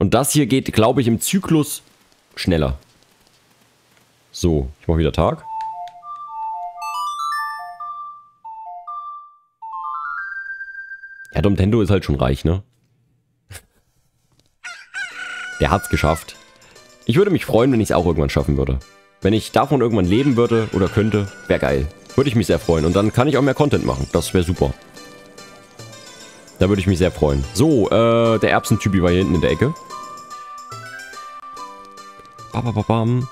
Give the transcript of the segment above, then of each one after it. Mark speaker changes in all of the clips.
Speaker 1: Und das hier geht, glaube ich, im Zyklus schneller. So, ich mache wieder Tag. Ja, Domtendo ist halt schon reich, ne? Der hat's geschafft. Ich würde mich freuen, wenn ich es auch irgendwann schaffen würde. Wenn ich davon irgendwann leben würde oder könnte, wäre geil. Würde ich mich sehr freuen. Und dann kann ich auch mehr Content machen. Das wäre super. Da würde ich mich sehr freuen. So, äh, der Erbsentypi war hier hinten in der Ecke. Babababam.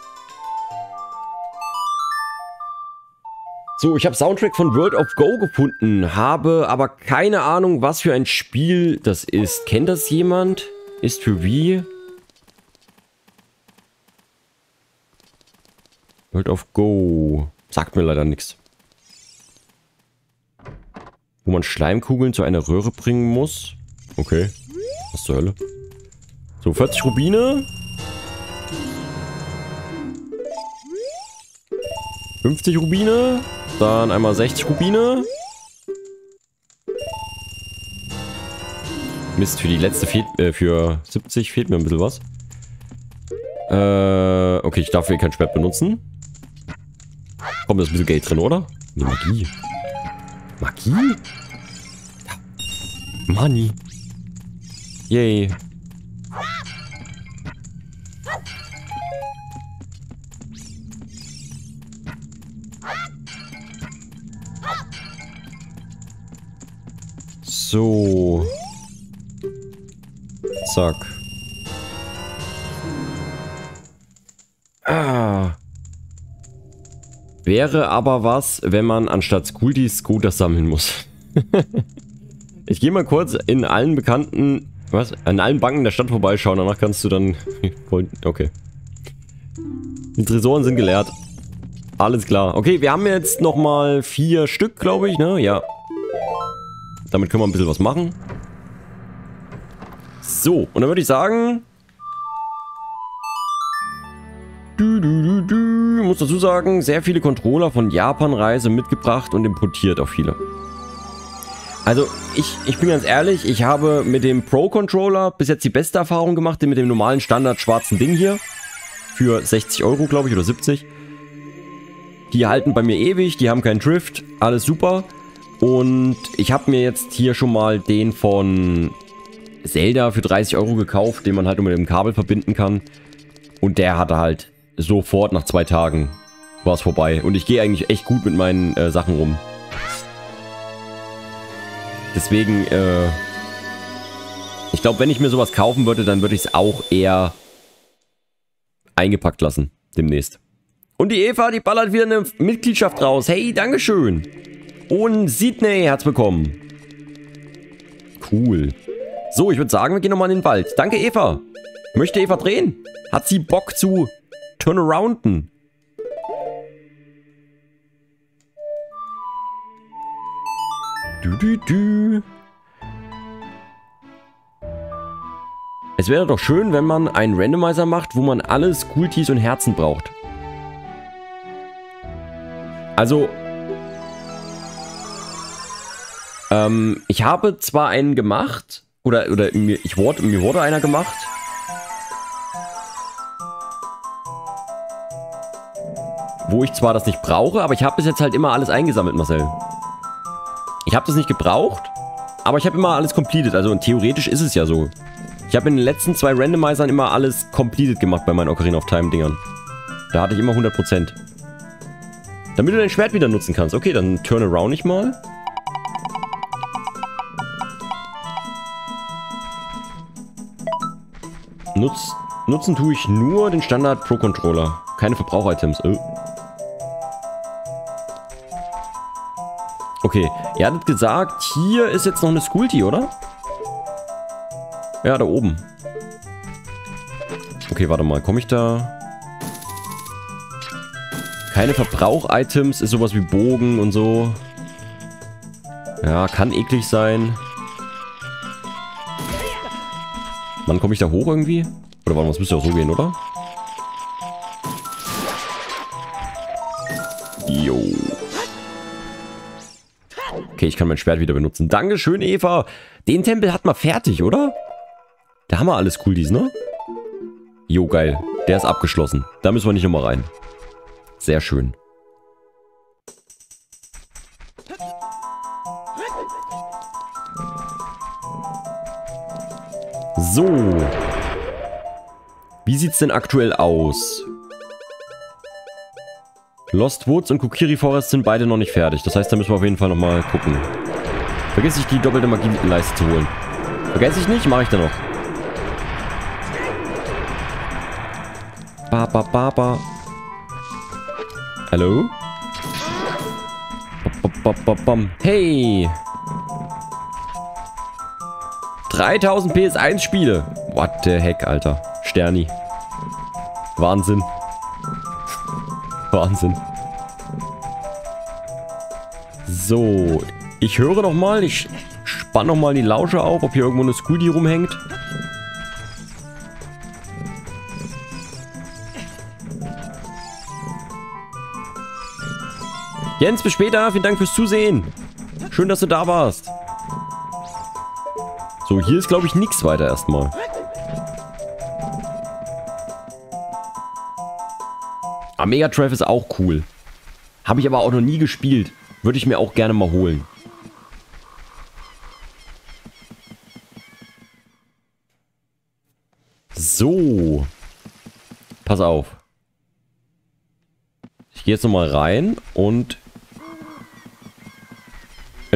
Speaker 1: So, ich habe Soundtrack von World of Go gefunden, habe aber keine Ahnung, was für ein Spiel das ist. Kennt das jemand? Ist für wie? World of Go. Sagt mir leider nichts. Wo man Schleimkugeln zu einer Röhre bringen muss. Okay. Was zur Hölle? So, 40 Rubine. 50 Rubine. Dann einmal 60 Rubine. Mist, für die letzte fehlt, äh, für 70 fehlt mir ein bisschen was. Äh, okay, ich darf hier kein Schwert benutzen. Komm, da ist ein bisschen Geld drin, oder? Ne, Magie. Magie? Ja. Money. Yay. Zack. Ah. Wäre aber was, wenn man anstatt Scoodies Scooters sammeln muss. ich gehe mal kurz in allen bekannten, was, an allen Banken der Stadt vorbeischauen, danach kannst du dann, okay. Die Tresoren sind geleert. Alles klar. Okay, wir haben jetzt nochmal vier Stück, glaube ich, ne? Ja. Damit können wir ein bisschen was machen. So, und dann würde ich sagen... Du, du, du, du. Muss dazu sagen, sehr viele Controller von Japan-Reise mitgebracht und importiert auch viele. Also, ich, ich bin ganz ehrlich, ich habe mit dem Pro-Controller bis jetzt die beste Erfahrung gemacht, den mit dem normalen Standard schwarzen Ding hier. Für 60 Euro, glaube ich, oder 70. Die halten bei mir ewig, die haben keinen Drift, alles super. Und ich habe mir jetzt hier schon mal den von Zelda für 30 Euro gekauft, den man halt nur mit dem Kabel verbinden kann. Und der hatte halt sofort nach zwei Tagen war es vorbei. Und ich gehe eigentlich echt gut mit meinen äh, Sachen rum. Deswegen, äh, ich glaube, wenn ich mir sowas kaufen würde, dann würde ich es auch eher eingepackt lassen, demnächst. Und die Eva, die ballert wieder eine Mitgliedschaft raus. Hey, Dankeschön. Und Sydney, herzlich willkommen. Cool. So, ich würde sagen, wir gehen nochmal in den Wald. Danke, Eva. Möchte Eva drehen? Hat sie Bock zu turnarounden? Du, du, du. Es wäre doch schön, wenn man einen Randomizer macht, wo man alle Schooltees und Herzen braucht. Also, ähm, ich habe zwar einen gemacht, oder, oder mir, ich wurde, mir wurde einer gemacht. Wo ich zwar das nicht brauche, aber ich habe bis jetzt halt immer alles eingesammelt, Marcel. Ich habe das nicht gebraucht, aber ich habe immer alles completed. Also theoretisch ist es ja so. Ich habe in den letzten zwei Randomizern immer alles completed gemacht bei meinen Ocarina of Time Dingern. Da hatte ich immer 100%. Damit du dein Schwert wieder nutzen kannst. Okay, dann turn around ich mal. Nutz, nutzen tue ich nur den Standard Pro Controller. Keine Verbrauch-Items. Oh. Okay, ihr hattet gesagt, hier ist jetzt noch eine Skulti, oder? Ja, da oben. Okay, warte mal, komme ich da... Keine Verbrauch-Items, ist sowas wie Bogen und so. Ja, kann eklig sein. Wann komme ich da hoch irgendwie? Oder warum, das müsste auch so gehen, oder? Jo. Okay, ich kann mein Schwert wieder benutzen. Dankeschön, Eva. Den Tempel hat man fertig, oder? Da haben wir alles cool dies, ne? Jo, geil. Der ist abgeschlossen. Da müssen wir nicht nochmal rein. Sehr schön. So. Wie sieht's denn aktuell aus? Lost Woods und Kukiri Forest sind beide noch nicht fertig. Das heißt, da müssen wir auf jeden Fall nochmal gucken. Vergiss nicht, die doppelte Magieleiste zu holen. Vergesse ich nicht, mache ich dann noch. Ba, ba, ba, ba. Hallo? Ba, ba, ba, hey! 3000 PS1 Spiele. What the heck, Alter. Sterni. Wahnsinn. Wahnsinn. So. Ich höre noch mal. Ich spanne noch mal die Lausche auf, ob hier irgendwo eine Scooty rumhängt. Jens, bis später. Vielen Dank fürs Zusehen. Schön, dass du da warst. So, hier ist, glaube ich, nichts weiter erstmal. Ah, Mega Drive ist auch cool. Habe ich aber auch noch nie gespielt. Würde ich mir auch gerne mal holen. So. Pass auf. Ich gehe jetzt nochmal rein und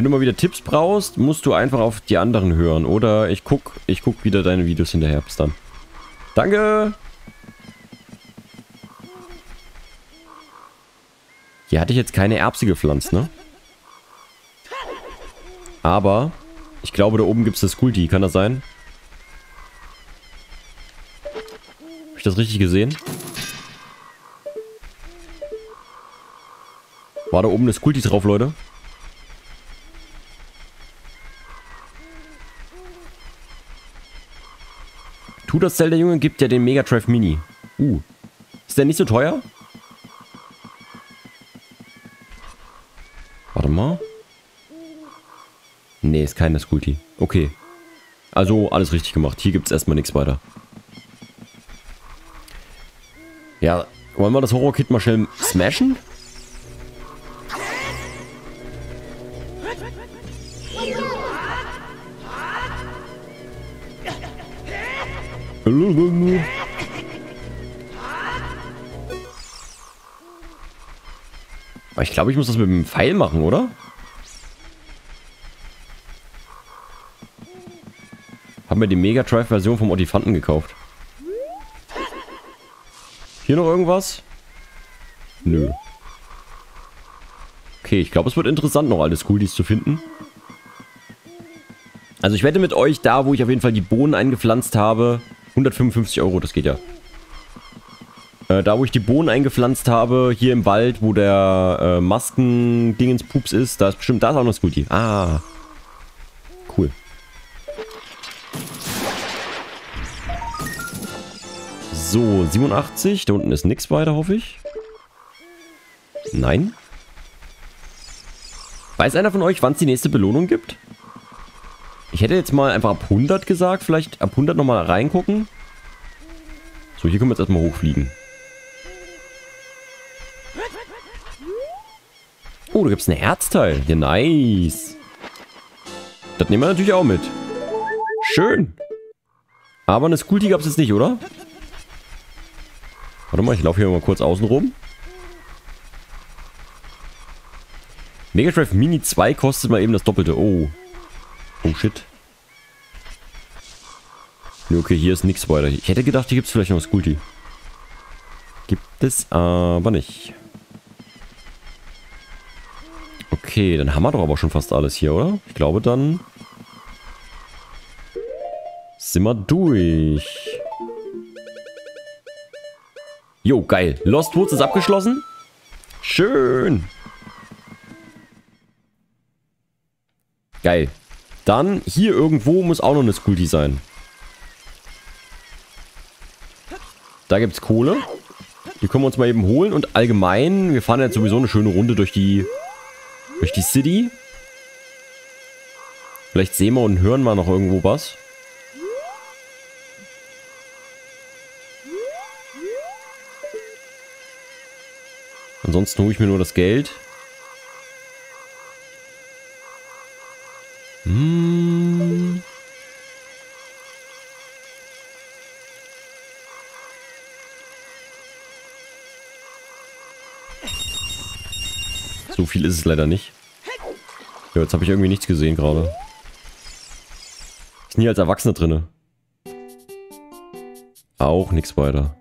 Speaker 1: wenn du mal wieder Tipps brauchst, musst du einfach auf die anderen hören. Oder ich guck, ich guck wieder deine Videos hinterher. Bis dann. Danke! Hier hatte ich jetzt keine Erbse gepflanzt, ne? Aber ich glaube, da oben gibt es das Skulti. Kann das sein? Habe ich das richtig gesehen? War da oben das Skulti drauf, Leute? Tu das Zelda Junge gibt ja den Mega Drive Mini. Uh. Ist der nicht so teuer? Warte mal. Nee, ist kein Skulti. Okay. Also alles richtig gemacht. Hier gibt es erstmal nichts weiter. Ja, wollen wir das Horror-Kit mal schnell smashen? Aber ich glaube, ich muss das mit dem Pfeil machen, oder? Haben wir die Mega Drive Version vom Olifanten gekauft. Hier noch irgendwas? Nö. Okay, ich glaube, es wird interessant, noch alles Coolies zu finden. Also ich wette mit euch, da wo ich auf jeden Fall die Bohnen eingepflanzt habe, 155 Euro, das geht ja. Äh, da wo ich die Bohnen eingepflanzt habe, hier im Wald, wo der äh, Masken-Dingens-Pups ist, da ist bestimmt, da ist auch noch Scooty. Ah. Cool. So, 87. Da unten ist nichts weiter, hoffe ich. Nein. Weiß einer von euch, wann es die nächste Belohnung gibt? Ich hätte jetzt mal einfach ab 100 gesagt. Vielleicht ab 100 nochmal reingucken. So, hier können wir jetzt erstmal hochfliegen. Oh, da gibt es ein Herzteil. Ja, nice. Das nehmen wir natürlich auch mit. Schön. Aber eine Skulti gab es jetzt nicht, oder? Warte mal, ich laufe hier mal kurz außen rum. Mega Mini 2 kostet mal eben das Doppelte. Oh. Oh shit. Okay, hier ist nichts weiter. Ich hätte gedacht, hier gibt es vielleicht noch ein Skulti. Gibt es aber nicht. Okay, dann haben wir doch aber schon fast alles hier, oder? Ich glaube, dann sind wir durch. Jo, geil. Lost Woods ist abgeschlossen. Schön. Geil. Dann hier irgendwo muss auch noch eine Skulti sein. Da gibt es Kohle. Die können wir uns mal eben holen. Und allgemein, wir fahren jetzt sowieso eine schöne Runde durch die, durch die City. Vielleicht sehen wir und hören wir noch irgendwo was. Ansonsten hole ich mir nur das Geld. So viel ist es leider nicht. Ja, jetzt habe ich irgendwie nichts gesehen gerade. Ist nie als Erwachsener drinne. Auch nichts weiter.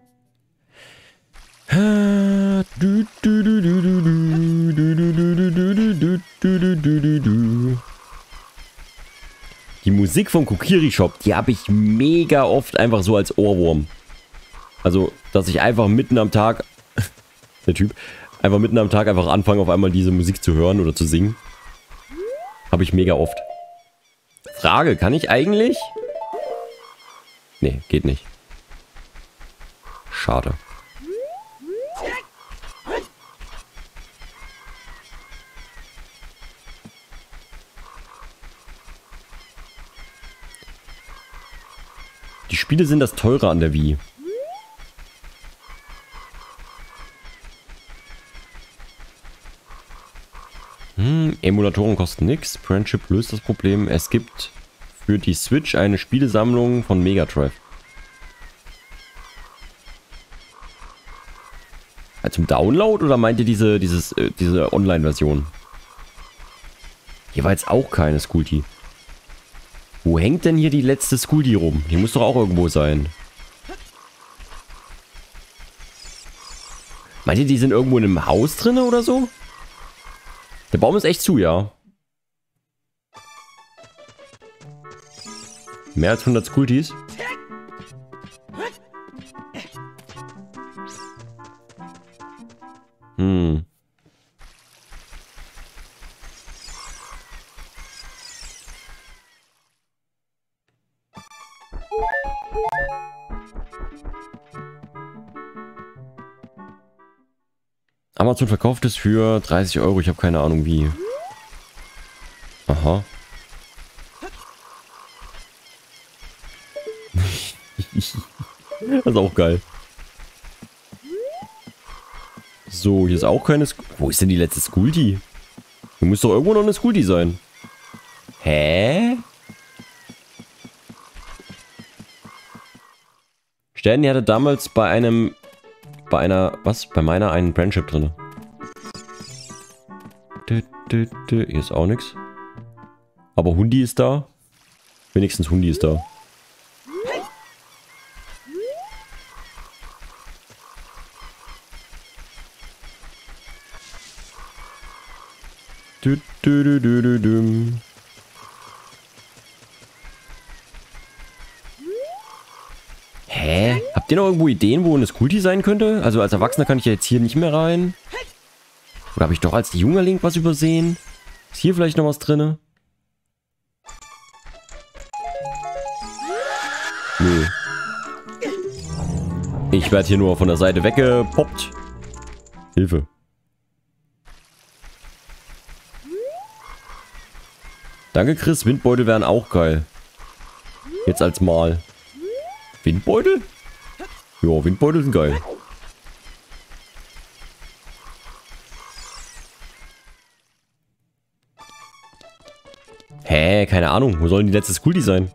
Speaker 1: Die Musik vom Kokiri Shop, die habe ich mega oft einfach so als Ohrwurm. Also, dass ich einfach mitten am Tag, der Typ, einfach mitten am Tag einfach anfange, auf einmal diese Musik zu hören oder zu singen. Habe ich mega oft. Frage, kann ich eigentlich? Nee, geht nicht. Schade. Die Spiele sind das teure an der Wii. Emulatoren kosten nichts. Friendship löst das Problem. Es gibt für die Switch eine Spielesammlung von Mega Drive. Also zum Download oder meint ihr diese, dieses, äh, diese Online-Version? Hier war jetzt auch keine Skulti. Wo hängt denn hier die letzte Skulti rum? Die muss doch auch irgendwo sein. Meint ihr, die sind irgendwo in einem Haus drin oder so? Der Baum ist echt zu, ja. Mehr als 100 Skultis. Amazon verkauft es für 30 Euro. Ich habe keine Ahnung wie. Aha. das ist auch geil. So, hier ist auch keine... Sk Wo ist denn die letzte Skulti? Hier muss doch irgendwo noch eine Skulti sein. Hä? Sterni hatte damals bei einem... Bei einer... Was? Bei meiner einen Friendship drin. Hier ist auch nichts. Aber Hundi ist da. Wenigstens Hundi ist da. Du, du, du, du, du, du. Habt ihr noch irgendwo Ideen, wo eine Skulti sein könnte? Also als Erwachsener kann ich ja jetzt hier nicht mehr rein. Oder habe ich doch als junger Link was übersehen? Ist hier vielleicht noch was drin? Nö. Ich werde hier nur von der Seite weggepoppt. Hilfe. Danke, Chris. Windbeutel wären auch geil. Jetzt als Mal. Windbeutel? Ja, Windbeutel sind geil. Hä? Keine Ahnung. Wo soll denn die letzte Skulti sein?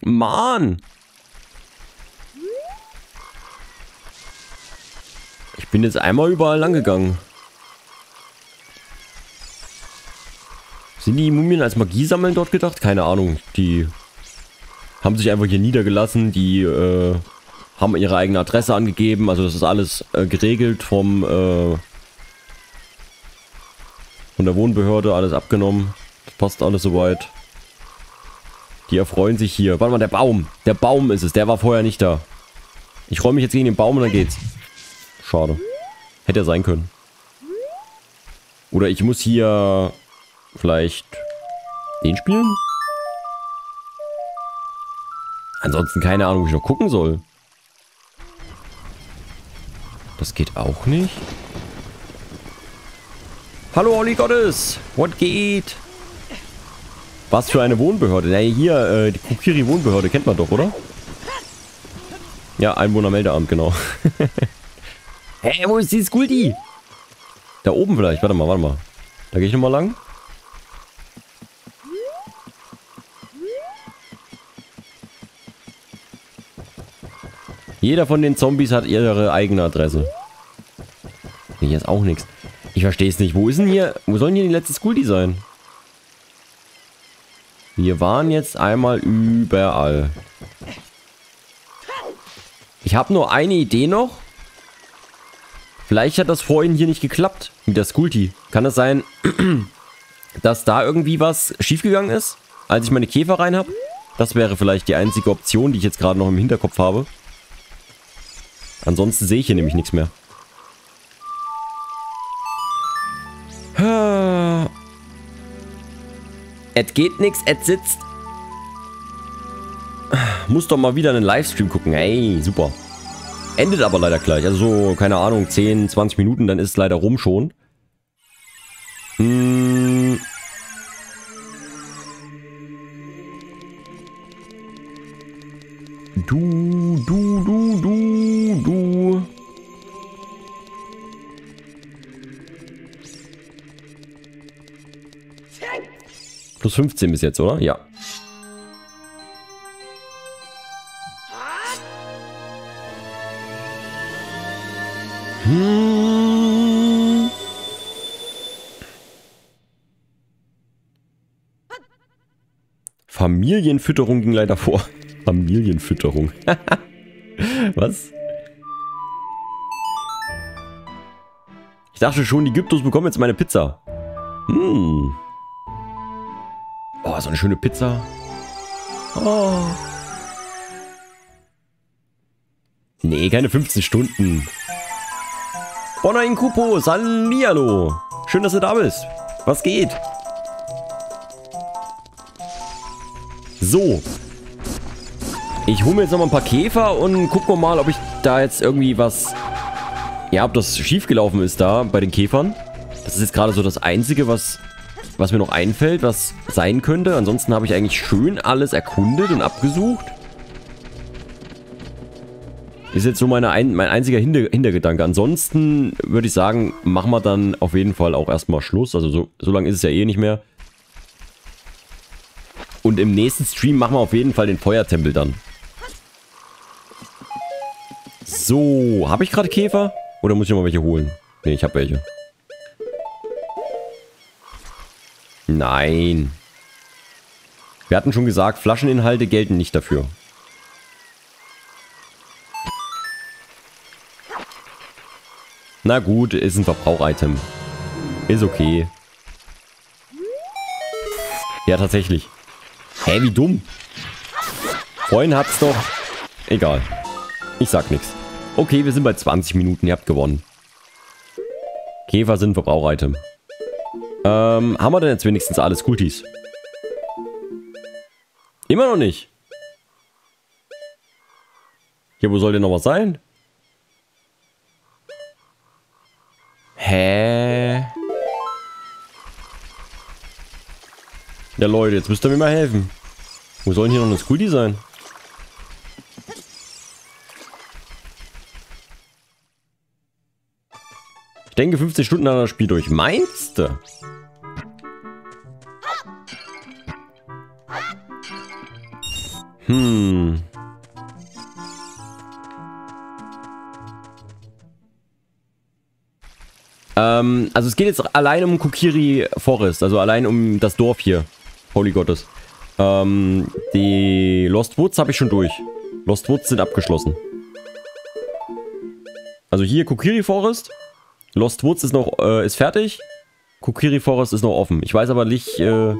Speaker 1: Mann! Ich bin jetzt einmal überall lang gegangen. Sind die Mumien als Magiesammeln dort gedacht? Keine Ahnung. Die haben sich einfach hier niedergelassen. Die äh, haben ihre eigene Adresse angegeben. Also das ist alles äh, geregelt vom äh, von der Wohnbehörde. Alles abgenommen. Das passt alles soweit. Die erfreuen sich hier. Warte mal, der Baum. Der Baum ist es. Der war vorher nicht da. Ich räume mich jetzt gegen den Baum und dann geht's. Schade. Hätte er sein können. Oder ich muss hier Vielleicht den spielen? Ansonsten keine Ahnung, wo ich noch gucken soll. Das geht auch nicht. Hallo Olli Gottes! What geht? Was für eine Wohnbehörde? Na hier, äh, die Kukiri Wohnbehörde kennt man doch, oder? Ja, Einwohnermeldeamt, genau. Hey, wo ist dieses Guldi? Da oben vielleicht. Warte mal, warte mal. Da gehe ich nochmal lang. Jeder von den Zombies hat ihre eigene Adresse. Hier ist auch nichts. Ich verstehe es nicht. Wo ist denn hier... Wo soll denn hier die letzte School sein? Wir waren jetzt einmal überall. Ich habe nur eine Idee noch. Vielleicht hat das vorhin hier nicht geklappt mit der Skulti. Kann es das sein, dass da irgendwie was schiefgegangen ist, als ich meine Käfer rein habe? Das wäre vielleicht die einzige Option, die ich jetzt gerade noch im Hinterkopf habe. Ansonsten sehe ich hier nämlich nichts mehr. Es geht nix, es sitzt. Muss doch mal wieder einen Livestream gucken. Ey, super. Endet aber leider gleich. Also so, keine Ahnung, 10, 20 Minuten, dann ist es leider rum schon. Hm. Du, du, Plus 15 bis jetzt, oder? Ja. Hm. Familienfütterung ging leider vor. Familienfütterung. Was? Ich dachte schon, die Gyptos bekommen jetzt meine Pizza. Hm. Oh, so eine schöne Pizza. Oh. Nee, keine 15 Stunden. Bonner Inkupo, Hallihallo. Schön, dass du da bist. Was geht? So. Ich hole mir jetzt noch mal ein paar Käfer und gucken mal, ob ich da jetzt irgendwie was... Ja, ob das schiefgelaufen ist da bei den Käfern. Das ist jetzt gerade so das Einzige, was was mir noch einfällt, was sein könnte. Ansonsten habe ich eigentlich schön alles erkundet und abgesucht. Ist jetzt so meine ein, mein einziger Hinter Hintergedanke. Ansonsten würde ich sagen, machen wir dann auf jeden Fall auch erstmal Schluss. Also so, so lange ist es ja eh nicht mehr. Und im nächsten Stream machen wir auf jeden Fall den Feuertempel dann. So, habe ich gerade Käfer? Oder muss ich noch mal welche holen? Ne, ich habe welche. Nein. Wir hatten schon gesagt, Flascheninhalte gelten nicht dafür. Na gut, ist ein Verbrauchitem. Ist okay. Ja, tatsächlich. Hä, wie dumm. Vorhin hat's doch... Egal. Ich sag nichts. Okay, wir sind bei 20 Minuten. Ihr habt gewonnen. Käfer sind Verbrauchitem. Ähm, haben wir denn jetzt wenigstens alles Kultis? Immer noch nicht. Hier, wo soll denn noch was sein? Hä? Ja, Leute, jetzt müsst ihr mir mal helfen. Wo soll denn hier noch eine Skulti sein? Ich denke 15 Stunden an das Spiel durch. Meinst du? Hm. Ähm, also es geht jetzt allein um Kokiri Forest, also allein um das Dorf hier. Holy Gottes. Ähm, die Lost Woods habe ich schon durch. Lost Woods sind abgeschlossen. Also hier Kokiri Forest. Lost Woods ist noch, äh, ist fertig. Kokiri Forest ist noch offen. Ich weiß aber nicht, äh,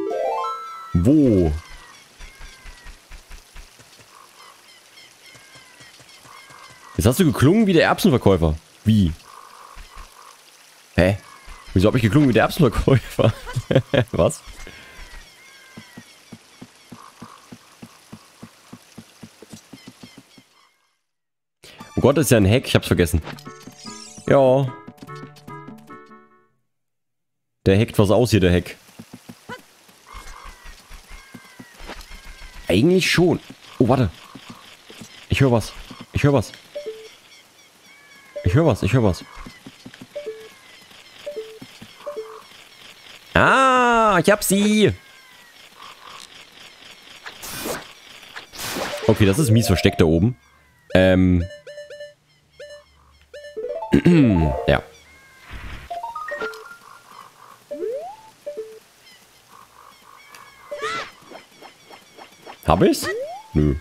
Speaker 1: wo. Jetzt hast du geklungen wie der Erbsenverkäufer. Wie? Hä? Wieso habe ich geklungen wie der Erbsenverkäufer? Was? Oh Gott, das ist ja ein Heck. Ich hab's vergessen. Ja. Der hackt was aus hier, der Heck. Eigentlich schon. Oh, warte. Ich höre was. Ich höre was. Ich höre was, ich höre was. Ah, ich hab sie. Okay, das ist mies versteckt da oben. Ähm. ja. Hab ich's? Nö.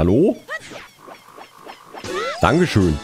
Speaker 1: Hallo? Dankeschön.